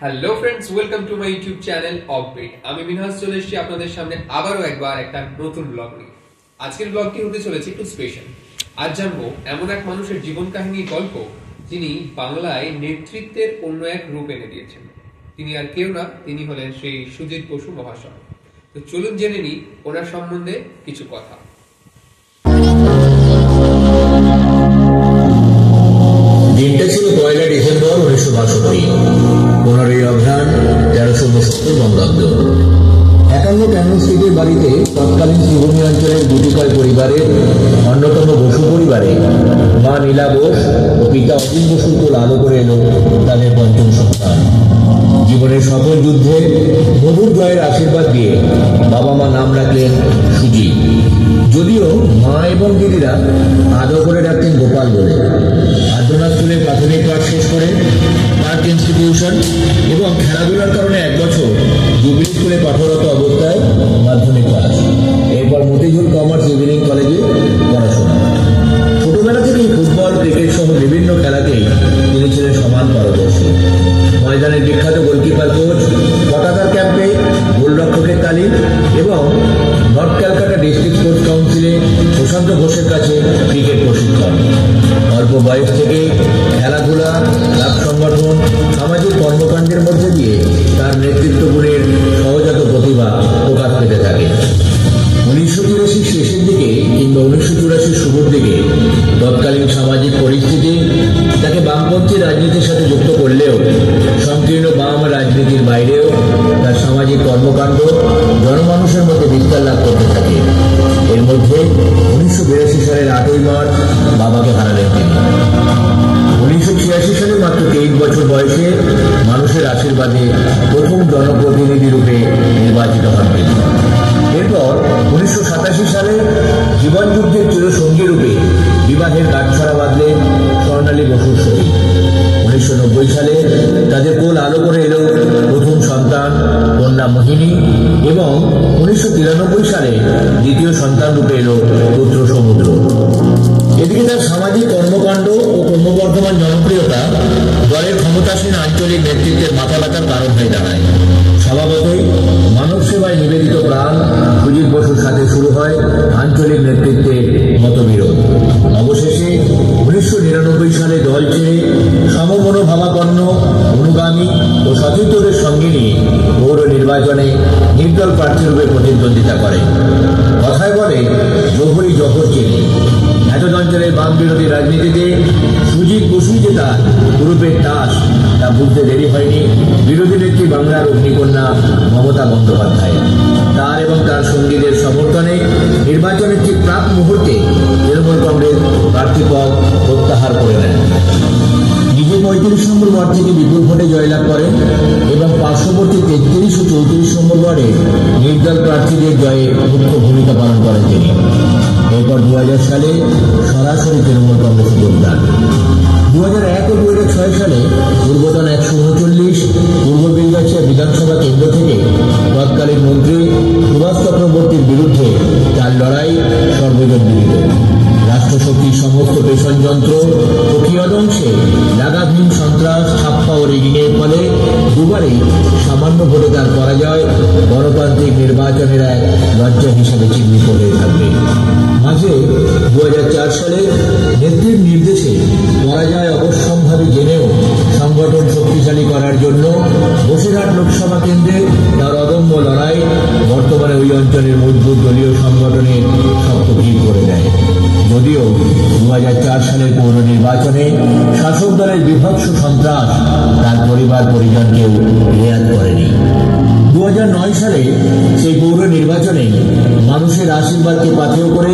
Hello friends welcome to my YouTube channel offbeat আমি মিনহাস চলে এসেছি আপনাদের সামনে আবারও একবার একটা নতুন ব্লগ নিয়ে। আজকের ব্লগটি হতে চলেছে একটু স্পেশাল আজ জানব এমন এক মানুষের জীবন কাহিনীর গল্প, যিনি বাংলায় নেতৃত্বের অন্য এক রূপ এনে দিয়েছেন। তিনি আর কেউ না, তিনি হলেন শ্রী সুজিত বসু মহাশয়। তো চলুন জেনে নিই ওনার সম্বন্ধে কিছু কথা। দিনটা ছিল পয়লা ডিসেম্বর উনিশশো বাষট্টি। পনেরোই অঘ্রাণ তেরোশো উনসত্তর বঙ্গাব্দ। একান্ন ক্যানন স্ট্রিটের বাড়িতে তৎকালীন শ্রীভূমি অঞ্চলের গুটিকয় পরিবারের অন্যতম বসু পরিবারে মা নীলা বোস ও পিতা অজিত বসুর কোল করে এলো তাদের পঞ্চম সন্তান। জীবনের সকল যুদ্ধে মধুর জয়ের আশীর্বাদ দিয়ে বাবা মা নাম রাখলেন সুজিত। যদিও মা এবং দিদিরা আদর করে ডাকতেন গোপাল বলে। আর্যনাথ স্কুলের প্রাথমিক পাঠ শেষ করে পার্ক ইনস্টিটিউশন এবং খেলাধুলার কারণে এক বছর জুবিলি স্কুলে পাঠরত অবস্থায় মাধ্যমিক পাস এরপর মতিঝুল কমার্স ইঞ্জিনিয়ারিং কলেজে পড়াশোনা। ছোটবেলা থেকেই ফুটবল, ক্রিকেট সহ বিভিন্ন খেলাতেই তিনি ছিলেন সমান পারদর্শী। ময়দানের বিখ্যাত গোলকিপার কোচ পটাকার ক্যাম্পে গোলরক্ষকের তালিম এবং প্রশান্ত ঘোষের কাছে ক্রিকেট প্রশিক্ষণ। অল্প বয়স থেকে খেলাধুলা ক্লাব সংগঠন, সামাজিক কর্মকাণ্ডের মধ্যে দিয়ে তার নেতৃত্ব জীবন যুদ্ধের চিরসঙ্গী রূপে বিবাহের গাঁটছড়া বাঁধলেন স্বর্ণালী বসুর সহিত। উনিশশো নব্বই সালে তাদের কোল আলো করে এলো প্রথম সন্তান কন্যা মোহিনী এবং উনিশশো তিরানব্বই সালে দ্বিতীয় সন্তান রূপে এলো পুত্র সমুদ্র। এদিকে তার সামাজিক কর্মকাণ্ড ও ক্রমবর্ধমান জনপ্রিয়তা দলের ক্ষমতাসীন আঞ্চলিক নেতৃত্বের মাথা ব্যথার কারণ হয়ে দাঁড়ায়। স্বভাবতই মানব সেবায় নিবেদিত প্রাণ সুজিত বসুর সাথে শুরু হয় আঞ্চলিক নেতৃত্বে মতবিরোধ। অবশেষে উনিশশো নিরানব্বই সালে দল ছেড়ে সমমনোভাবাপন্ন, অনুগামী ও সতীর্থদের সঙ্গে নিয়ে পৌর নির্বাচনে নির্দল প্রার্থীরূপে প্রতিদ্বন্দ্বিতা করে। কথায় বলে জহরি জহর চেনে। এত অঞ্চলের বাম বিরোধী রাজনীতিতে সুজিত বসুই যে তার গ্রুপের দাস তা বুঝতে দেরি হয়নি। বিরোধী নেত্রী বাংলার অগ্নিকন্যা মমতা বন্দ্যোপাধ্যায়। তার এবং তার সঙ্গীদের সমর্থনে নির্বাচনের ঠিক প্রাক মুহূর্তে তৃণমূল কংগ্রেস প্রার্থীপদ প্রত্যাহার করে নেন নিজে পঁয়ত্রিশ নম্বর ওয়ার্ড থেকে বিপুল ভোটে জয়লাভ করেন এবং পার্শ্ববর্তী তেত্রিশ ও চৌত্রিশ নম্বর ওয়ার্ডে নির্দল প্রার্থীদের জয়ে মুখ্য ভূমিকা পালন করেন তিনি। এরপর দু হাজার সালে সরাসরি হিসেবে চিহ্নিত হয়ে থাকবে। মাঝে দু সালে নেত্রীর নির্দেশে পরাজয় অবশ্যম্ভাবী জেনেও সংগঠন শক্তিশালী করার জন্য বসিরহাট লোকসভা কেন্দ্রে তার অদম্য লড়াই বর্তমানে ওই অঞ্চলের মজবুত দলীয় সংগঠনের শক্ত করে দেয়। যদিও দু সালের পৌর নির্বাচনে শাসক দলের বিভৎস সন্ত্রাস তার পরিবার পরিজনকেও রেয়াত করেনি। সালে সেই পৌর নির্বাচনে মানুষের আশীর্বাদকে পাথেয় করে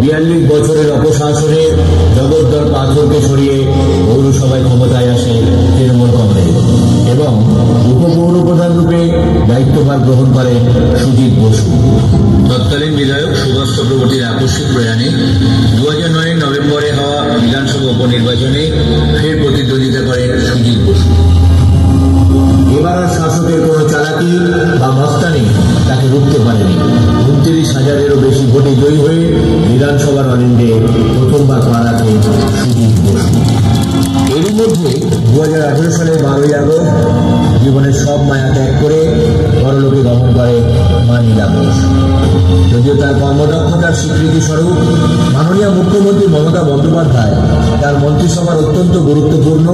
বিয়াল্লিশ বছরের অপশাসনে জগদ্দল পাথরকে সরিয়ে পৌরসভায় ক্ষমতায় আসে তৃণমূল কংগ্রেস এবং উপপৌর প্রধান রূপে দায়িত্বভার গ্রহণ করেন সুজিত বসু। তৎকালীন বিধায়ক সুভাষ চক্রবর্তীর আকস্মিক প্রয়াণে দু হাজার নয়ের নভেম্বরে হওয়া বিধানসভা উপনির্বাচনে ফের প্রতিদ্বন্দ্বিতা করেন সুজিত বসু। এবার আর শাসকের কোনো চালাকি বা মস্তানি তাকে রুখতে পারেনি। উনত্রিশ হাজারেরও বেশি ভোটে জয়ী হয়ে বিধানসভার অনিন্দে প্রথমবার পা রাখে সুজিত বসু মধ্যে দু হাজার আঠেরো সালের বারোই আগস্ট জীবনের সব মায়া ত্যাগ করে পরলোকে গমন করে মা নীলা ঘোষ যদিও তার কর্মদক্ষতার স্বীকৃতি স্বরূপ মাননীয় মুখ্যমন্ত্রী মমতা বন্দ্যোপাধ্যায় তার মন্ত্রিসভার অত্যন্ত গুরুত্বপূর্ণ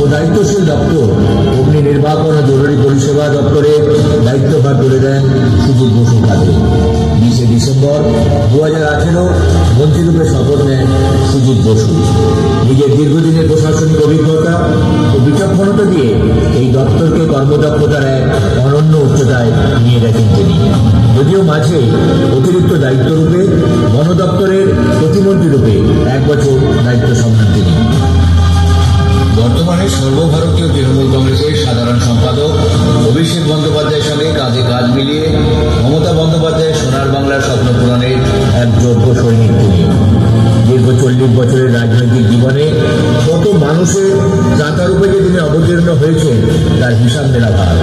ও দায়িত্বশীল দপ্তর অগ্নি নির্বাপন ও জরুরি পরিষেবা দপ্তরের দায়িত্বভার তুলে দেন সুজিত বসুর কাঁধে বিশে ডিসেম্বর দু হাজার আঠেরো মন্ত্রীরূপে শপথ নেন সুজিত বসু নিজের দীর্ঘদিনের প্রশাসনিক অভিজ্ঞতা ও বিচক্ষণতা দিয়ে এই দপ্তরকে কর্মদক্ষতার এক অনন্য উচ্চতায় নিয়ে গেছেন তিনি। যদিও মাঝে অতিরিক্ত দায়িত্বরূপে বন দপ্তরের প্রতিমন্ত্রী রূপে এক বছর দায়িত্ব সামলান তিনি বর্তমানে সর্বভারতীয় তৃণমূল কংগ্রেসের সাধারণ সম্পাদক অভিষেক বন্দ্যোপাধ্যায়ের সঙ্গে কাজে কাজ মিলিয়ে মমতা বন্দ্যোপাধ্যায়ের সোনার বাংলার স্বপ্ন পূরণের এক যোগ্য সৈনিক তিনি। দীর্ঘ চল্লিশ বছরের রাজনৈতিক জীবনে কত মানুষের যাতারূপে যে তিনি অবতীর্ণ হয়েছেন, তার হিসাব মেলা ভার।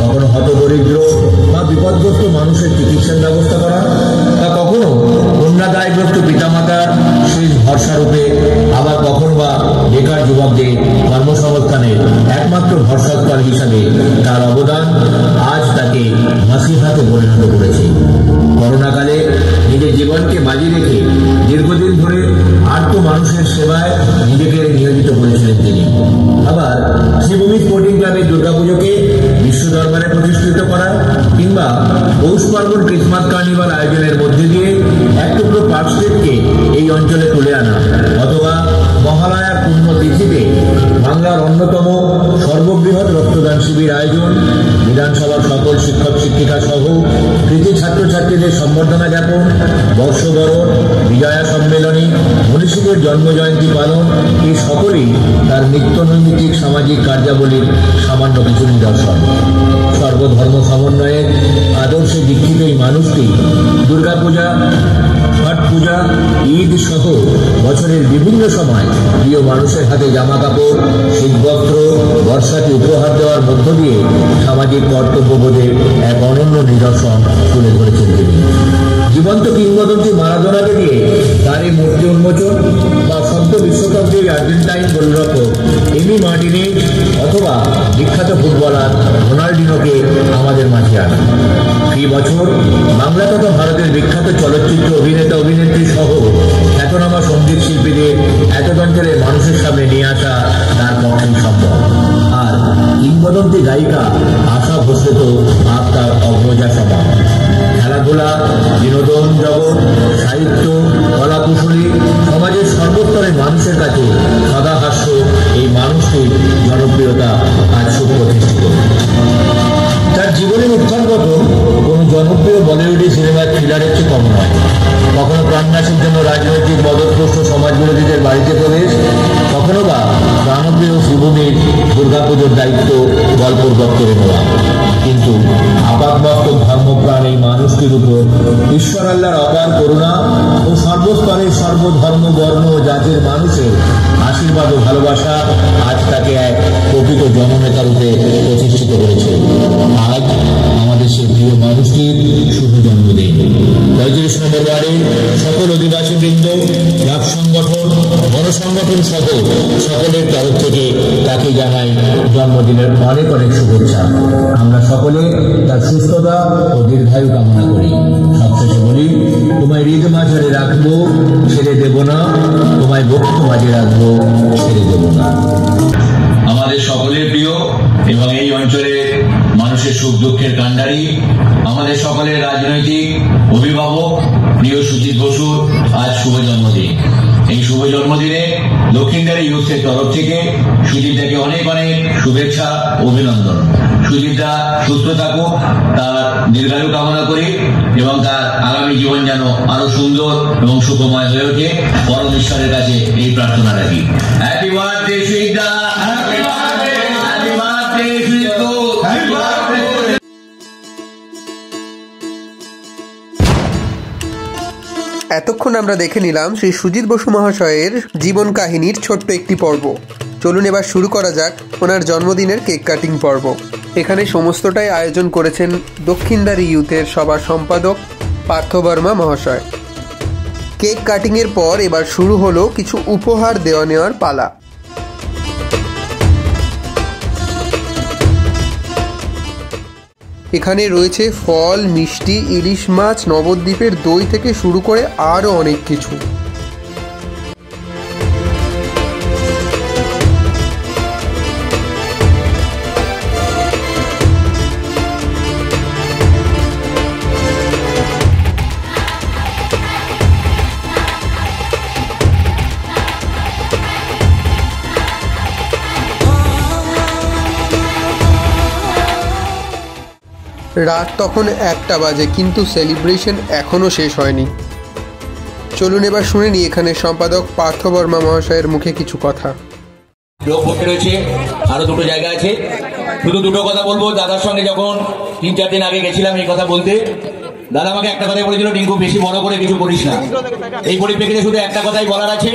কখনো হতদরিদ্র বা বিপদগ্রস্ত মানুষের চিকিৎসার ব্যবস্থা করা ভরসাস্থল হিসাবে তার অবদান আজ তাকে হাতে পরিণত করেছে। করোনাকালে নিজের জীবনকে বাজি রেখে দীর্ঘদিন ধরে আর্ত মানুষের সেবায় নিজেকে নিয়োজিত করেছিলেন তিনি। আবার শ্রীভূমি স্পোর্টিং ক্লাবের দুর্গাপুজোকে বিশ্ব দরবারে প্রতিষ্ঠিত করা কিংবা পৌষ পার্বণ ক্রিসমাস কার্নিভাল আয়োজনের মধ্যে দিয়ে এক টুকরো পার্ক এই অঞ্চলে তুলে আনা, অথবা মহালয়ার পূর্ণ তিথিতে বাংলার অন্যতম সর্ববৃহৎ রক্তদান শিবির আয়োজন, বিধানসভার সকল শিক্ষক, শিক্ষিকা সহ কৃতি ছাত্রছাত্রীদের সম্বর্ধনা জ্ঞাপন, বর্ষবরণ, বিজয়া সম্মেলনী মনীষীদের জন্মজয়ন্তী পালন, এই সকলেই তার নিত্যনৈমিত্তিক সামাজিক কার্যাবলীর সামান্য কিছু নিদর্শন। সর্বধর্ম সমন্বয়ের আদর্শে দীক্ষিত এই মানুষটি দুর্গাপূজা পূজা, ঈদ সহ বছরের বিভিন্ন সময় প্রিয় মানুষের হাতে জামা কাপড়, শীতবস্ত্র, বর্ষাকে উপহার দেওয়ার মধ্য দিয়ে সামাজিক কর্তব্যবোধের এক অনন্য নিদর্শন তুলে ধরেছেন তিনি। জীবন্ত কিংবদন্তি মারাদোনাকে দিয়ে তার এই মূর্তি উন্মোচন বা শব্দ বিশ্বকাপ জয়ী আর্জেন্টাইন গোলরক্ষক এমি মার্টিনেজ বিখ্যাত ফুটবলার রোনাল্ডিনোকে আমাদের মাঝে আনে। এই বছর বাংলা তথা ভারতের বিখ্যাত চলচ্চিত্র অভিনেতা, অভিনেত্রী সহ খ্যাতনামা সংগীত শিল্পীদের এত অঞ্চলের মানুষের সামনে নিয়ে আসা তার পক্ষেই সম্ভব। আর কিংবদন্তি গায়িকা আশা ভোসলে তো আর তার অগ্রজা সমান খেলাধুলা, বিনোদন জগৎ, সাহিত্য কলা কুশলী সমাজের সর্বস্তরের মানুষের কাছে এই মানুষটির জনপ্রিয়তা আজ সুপ্রতিষ্ঠিত। তার জীবনের উত্থান পতন কোনো জনপ্রিয় বলিউডি সিনেমার থ্রিলারের চেয়ে কম নয়। কখনো প্রাণনাশের জন্য রাজনৈতিক মদতগ্রস্ত সমাজ বিরোধীদের বাড়িতে প্রবেশ, কখনো বা প্রাণপ্রিয় শ্রীভূমির দুর্গাপুজোর দায়িত্ব গল্পর দপ্তরে নেওয়া। কিন্তু আপাতবাস্তব ধর্মপ্রাণ এই মানুষটির উপর। ঈশ্বর আল্লাহর অপার করুণা ও সর্বস্তরের সর্বধর্ম, বর্ণ জাতির মানুষের আশীর্বাদ ও ভালোবাসা আজ তাকে এক প্রকৃত জননেতা রূপে প্রতিষ্ঠিত করেছে। আজ আমাদের সেই প্রিয় মানুষটির শুভ জন্মদিন। পঁয়ত্রিশ নম্বর সকল অধিবাসী বৃন্দ ক্লাব সংগঠন, গণসংগঠন সহ সকলের তরফ থেকে তাকে জানাই জন্মদিনের অনেক অনেক শুভেচ্ছা। আমরা সকলে তার সুস্থতা ও দীর্ঘায়ু কামনা করি। সবশেষে বলি, তোমায় হৃদ মাঝারে রাখব, ছেড়ে দেব না। তোমায় বক্ষ মাঝে রাখব, ছেড়ে দেব না। আমাদের সকলের প্রিয় এবং এই অঞ্চলের মানুষের সুখ দুঃখের কাণ্ডারি, আমাদের সকলের রাজনৈতিক অভিভাবক প্রিয় সুজিত বসুর আজ শুভ জন্মদিন। এই শুভ জন্মদিনে দক্ষিণদারি ইউথের তরফ থেকে সুজিতদাকে অনেক অনেক শুভেচ্ছা, অভিনন্দন। সুজিতদা সুস্থ থাকুক, তার দীর্ঘায়ু কামনা করি এবং তার আগামী জীবন যেন আরও সুন্দর এবং সুখময় হয়ে ওঠে। পরম ঈশ্বরের কাছে এই প্রার্থনা রাখি। হ্যাপি বার্থডে সুজিতদা! এতক্ষণ আমরা দেখে নিলাম শ্রী সুজিত বসু মহাশয়ের জীবন কাহিনীর ছোট্ট একটি পর্ব। চলুন এবার শুরু করা যাক ওনার জন্মদিনের কেক কাটিং পর্ব। এখানে সমস্তটাই আয়োজন করেছেন দক্ষিণদারি ইউথের সবার সম্পাদক পার্থ বর্মা মহাশয়। কেক কাটিংয়ের পর এবার শুরু হলো কিছু উপহার দেওয়া নেওয়ার পালা। এখানে রয়েছে ফল মিষ্টি ইলিশ মাছ নবদ্বীপের দই থেকে শুরু করে আরও অনেক কিছু। রাত তখন একটা বাজে, কিন্তু সেলিব্রেশন এখনও শেষ হয়নি। চলুন এবার শুনে নিই এখানে সম্পাদক পার্থ বর্মা মহাশয়ের মুখে কিছু কথা। লোক বসে রয়েছে, আরও দুটো জায়গা আছে। শুধু দুটো কথা বলব, দাদার সঙ্গে যখন তিন চার দিন আগে গেছিলাম এই কথা বলতে, দাদা আমাকে একটা কথাই বলেছিল টিঙ্কু বেশি বড় করে কিছু করিস না। এই পরিপ্রেক্ষিতে শুধু একটা কথাই বলার আছে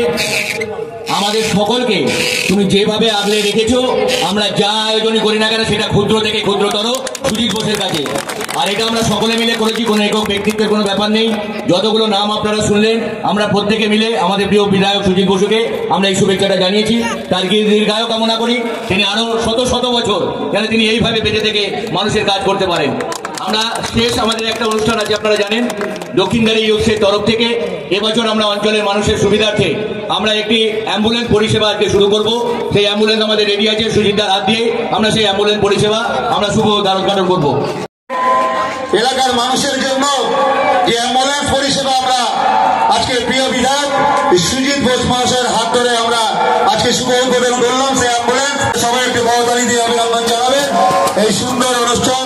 আমাদের সকলকে তুমি যেভাবে আগলে রেখেছো, আমরা যা আয়োজনই করি না কেন, সেটা ক্ষুদ্র থেকে ক্ষুদ্রতর সুজিত বোসের কাছে। আর এটা আমরা সকলে মিলে করেছি, কোনো একক ব্যক্তিত্বের কোনো ব্যাপার নেই। যতগুলো নাম আপনারা শুনলেন, আমরা প্রত্যেকে মিলে আমাদের প্রিয় বিধায়ক সুজিত বসুকে আমরা এই শুভেচ্ছাটা জানিয়েছি। তার কি দীর্ঘায়ু কামনা করি, তিনি আরও শত শত বছর যেন তিনি এইভাবে বেঁচে থেকে মানুষের কাজ করতে পারেন। আমরা শেষ আমাদের একটা অনুষ্ঠান আছে, আপনারা জানেন দক্ষিণদারি ইউসের তরফ থেকে। এবছর আমরা অঞ্চলের মানুষের সুবিধার্থে আমরা একটি অ্যাম্বুলেন্স পরিষেবা আজকে শুরু করব। সেই অ্যাম্বুলেন্স আমাদের রেডি আছে, সুজিতদার হাত দিয়ে। আমরা সেই অ্যাম্বুলেন্স পরিষেবা, আমরা শুভ উদ্ঘাটন করব। এলাকার মানুষের জন্য যে অ্যাম্বুলেন্স পরিষেবা আমরা আজকে প্রিয় বিধায়ক সুজিত বোস মহাশয়ের হাত ধরে আমরা আজকে শুভ উদ্বোধন করলাম, সেই অ্যাম্বুলেন্স। সবাই একটু বড়তালি দিয়ে অভিনন্দন জানাবেন। এই সুন্দর অনুষ্ঠান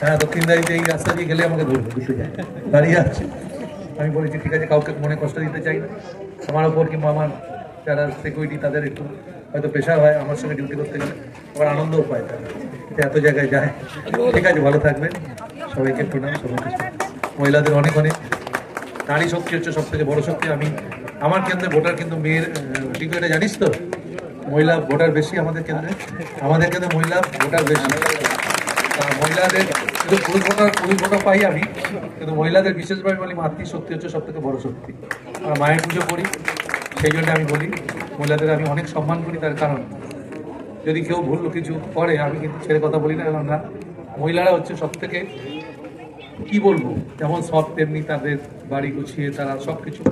হ্যাঁ দক্ষিণ দক্ষিণদারিতে এই রাস্তা দিয়ে গেলে আমাকে ধরবে দাঁড়িয়ে আছে। আমি বলেছি, ঠিক আছে, কাউকে মনে কষ্ট দিতে চাই না। আমার ওপর কিংবা আমার যারা সিকিউরিটি তাদের একটু হয়তো প্রেশার হয়, আমার সঙ্গে ডিউটি করতে গেলে। আবার আনন্দও পায় তারা। এত জায়গায় যায়। ঠিক আছে, ভালো থাকবেন। সবাইকে প্রণাম, সবাইকে মহিলাদের অনেক অনেক নারী শক্তি হচ্ছে সব থেকে বড় শক্তি। আমি, আমার কেন্দ্রে ভোটার কিন্তু মেয়ের ঠিক এটা জানিস তো? মহিলা ভোটার বেশি আমাদের কেন্দ্রে। আমাদের কেন্দ্রে মহিলা ভোটার বেশি। মহিলাদের ভোটার পুরুষ ভোটার পাই আমি। কিন্তু মহিলাদের বিশেষভাবে বলি, মাতৃ শক্তি হচ্ছে সব থেকে বড় শক্তি। আমরা মায়ের পুজো করি, সেই জন্য আমি বলি, মহিলাদের আমি অনেক সম্মান করি তার কারণ। যদি কেউ ভুল কিছু করে, আমি কিন্তু ছেড়ে কথা বলি না, কারণ না মহিলারা হচ্ছে সব থেকে কি বলব, যেমন সব তেমনি তাদের বাড়ি গুছিয়ে তারা সব কিছু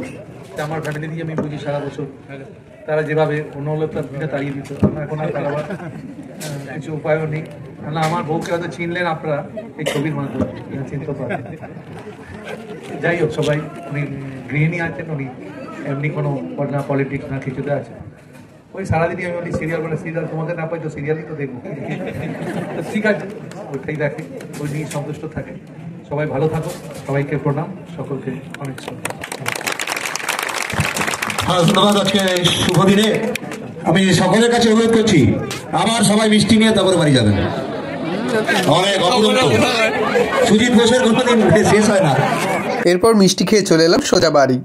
আমার ফ্যামিলি দিয়ে আমি বুঝি সারা বছর। তারা যেভাবে অন্যলতার দিনে তাড়িয়ে দিত। এখন আর তারা কিছু উপায়ও নেই। না, আমার বউকে হয়তো চিনলেন আপনারা। এই ছবির মাধ্যমে। চিনতে পারেন যাই হোক, সবাই, উনি গৃহিণী আছেন, উনি এমনি কোনো না পলিটিক্স না কিছুতে আছে ওই সারাদিনই আমি বলি সিরিয়াল বলে সিরিয়াল তোমাকে না পাই তো সিরিয়ালই তো দেখব। ঠিক আছে, ওইটাই দেখে, ওই নিয়ে সন্তুষ্ট থাকে। সবাই ভালো থাকো, সবাইকে প্রণাম, সকলকে অনেক হ্যাঁ ধন্যবাদ আজকে শুভ দিনে। আমি সকলের কাছে অনুরোধ করছি, আবার সবাই মিষ্টি নিয়ে তারপরে বাড়ি যাবেন। এরপর মিষ্টি খেয়ে চলে এলাম সোজা বাড়ি।